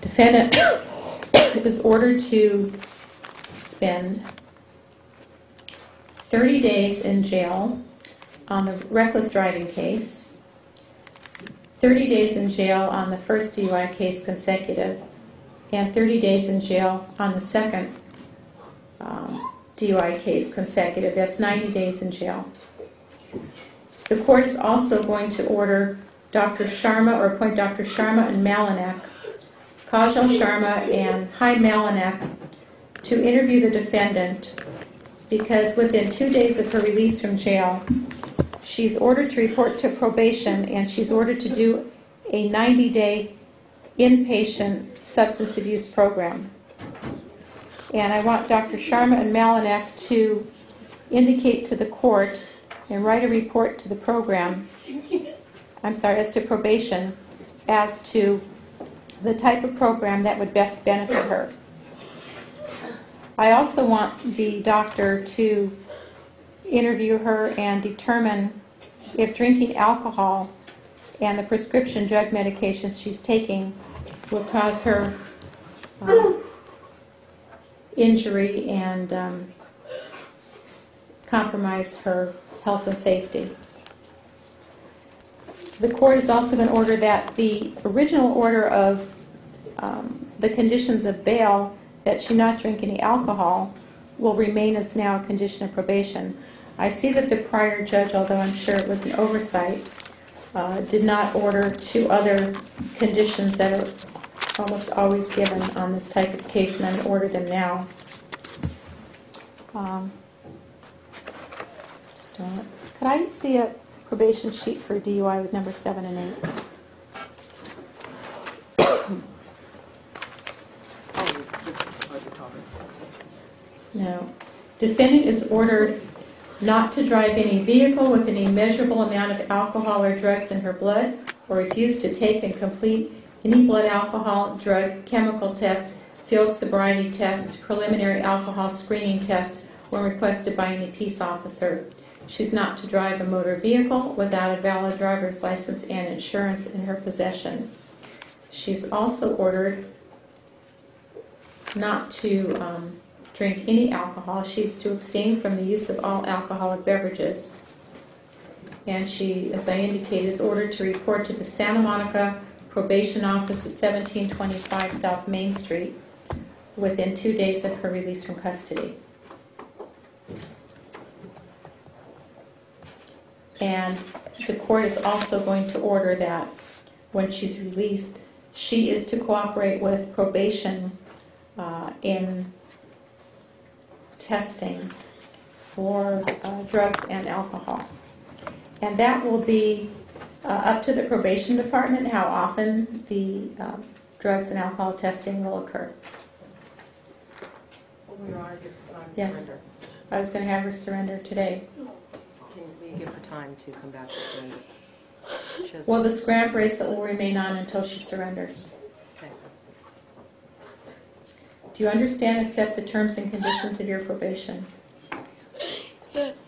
Defendant is ordered to spend 30 days in jail on the reckless driving case, 30 days in jail on the first DUI case consecutive, and 30 days in jail on the second um, DUI case consecutive. That's 90 days in jail. The court is also going to order Dr. Sharma, or appoint Dr. Sharma and Malinak, Kaushal Sharma and Hai Malinak, to interview the defendant because within two days of her release from jail, she's ordered to report to probation and she's ordered to do a 90-day inpatient substance abuse program. And I want Dr. Sharma and Malinak to indicate to the court and write a report to the program, I'm sorry, as to probation, as to the type of program that would best benefit her. I also want the doctor to interview her and determine if drinking alcohol and the prescription drug medications she's taking will cause her um, injury and um, compromise her health and safety. The court is also going to order that the original order of um, the conditions of bail, that she not drink any alcohol, will remain as now a condition of probation. I see that the prior judge, although I'm sure it was an oversight, uh, did not order two other conditions that are almost always given on this type of case, and I'm going to order them now. Um, Just a moment. Could I see a probation sheet for DUI with number seven and eight? No. Defendant is ordered not to drive any vehicle with any measurable amount of alcohol or drugs in her blood, or refuse to take and complete any blood alcohol, drug, chemical test, field sobriety test, preliminary alcohol screening test, when requested by any peace officer. She's not to drive a motor vehicle without a valid driver's license and insurance in her possession. She's also ordered not to um, drink any alcohol. She's to abstain from the use of all alcoholic beverages. And she, as I indicated, is ordered to report to the Santa Monica Probation Office at 1725 South Main Street within two days of her release from custody. And the court is also going to order that when she's released, she is to cooperate with probation uh, in testing for uh, drugs and alcohol. And that will be uh, up to the probation department how often the um, drugs and alcohol testing will occur. We are give her time to Yes. surrender. I was going to have her surrender today you give her time to come back to surrender? Well, this SCRAM bracelet will remain on until she surrenders. Okay. Do you understand accept the terms and conditions of your probation? Yes.